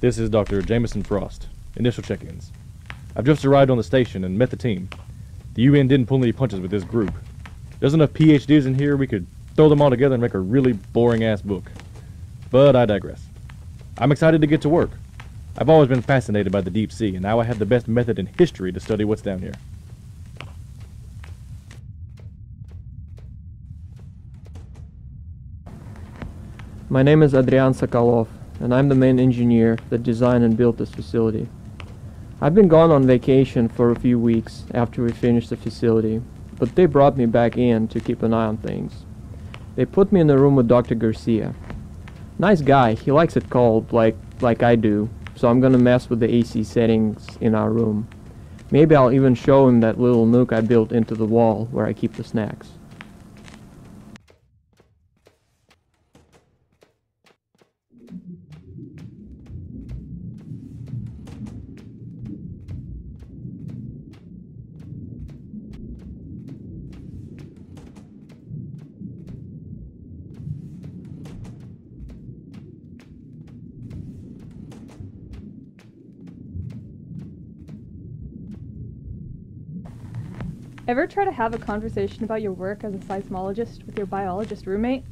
This is Dr. Jameson Frost. Initial check-ins. I've just arrived on the station and met the team. The UN didn't pull any punches with this group. There's enough PhDs in here we could throw them all together and make a really boring-ass book. But I digress. I'm excited to get to work. I've always been fascinated by the deep sea, and now I have the best method in history to study what's down here. My name is Adrian Sokolov, and I'm the main engineer that designed and built this facility. I've been gone on vacation for a few weeks after we finished the facility, but they brought me back in to keep an eye on things. They put me in the room with Dr. Garcia. Nice guy, he likes it cold like like I do, so I'm gonna mess with the AC settings in our room. Maybe I'll even show him that little nook I built into the wall where I keep the snacks. Ever try to have a conversation about your work as a seismologist with your biologist roommate?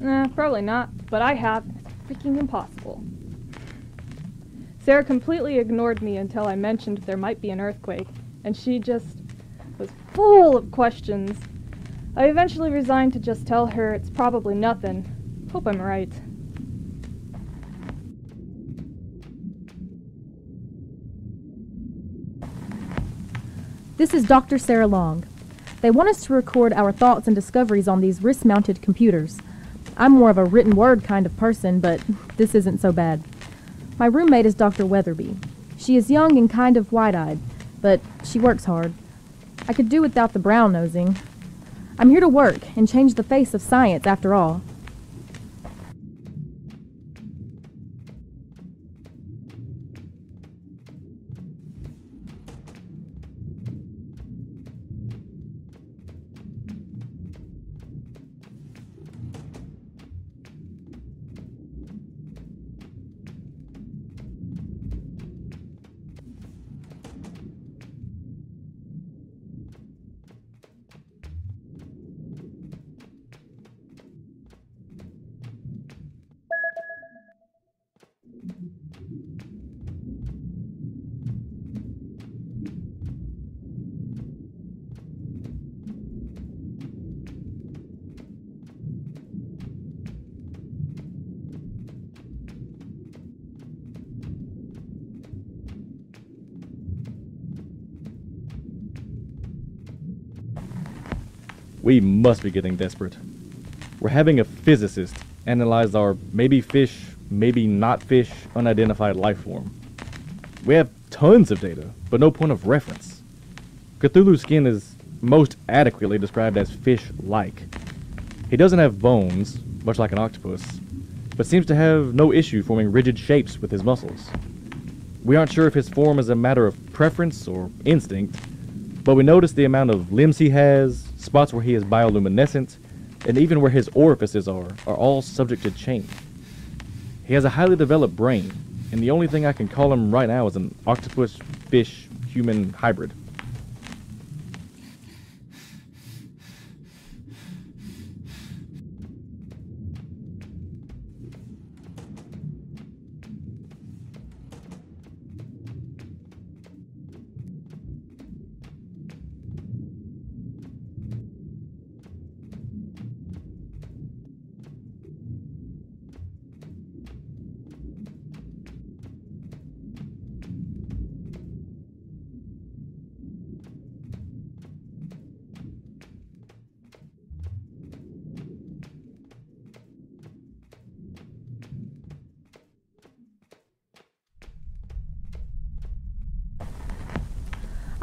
Nah, probably not, but I have, it's freaking impossible. Sarah completely ignored me until I mentioned there might be an earthquake, and she just was full of questions. I eventually resigned to just tell her it's probably nothing. Hope I'm right. This is Dr. Sarah Long. They want us to record our thoughts and discoveries on these wrist mounted computers. I'm more of a written word kind of person, but this isn't so bad. My roommate is Dr. Weatherby. She is young and kind of wide eyed, but she works hard. I could do without the brown nosing. I'm here to work and change the face of science after all. We must be getting desperate. We're having a physicist analyze our maybe fish, maybe not fish, unidentified life form. We have tons of data, but no point of reference. Cthulhu's skin is most adequately described as fish-like. He doesn't have bones, much like an octopus, but seems to have no issue forming rigid shapes with his muscles. We aren't sure if his form is a matter of preference or instinct, but we notice the amount of limbs he has, spots where he is bioluminescent, and even where his orifices are, are all subject to change. He has a highly developed brain, and the only thing I can call him right now is an octopus, fish, human hybrid.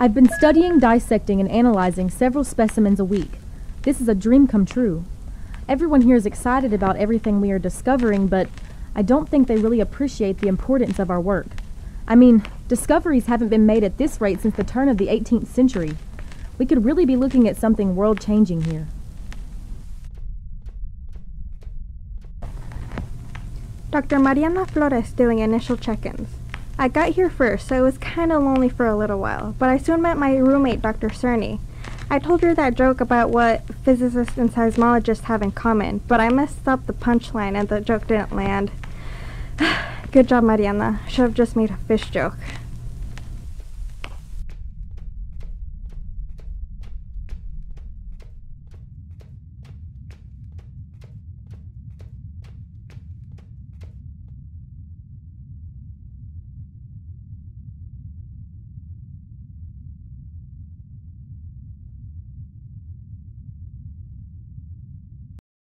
I've been studying, dissecting, and analyzing several specimens a week. This is a dream come true. Everyone here is excited about everything we are discovering, but I don't think they really appreciate the importance of our work. I mean, discoveries haven't been made at this rate since the turn of the 18th century. We could really be looking at something world changing here. Dr. Mariana Flores doing initial check-ins. I got here first, so it was kind of lonely for a little while, but I soon met my roommate, Dr. Cerny. I told her that joke about what physicists and seismologists have in common, but I messed up the punchline and the joke didn't land. Good job, Mariana. Should have just made a fish joke.